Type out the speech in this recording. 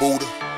Buddha.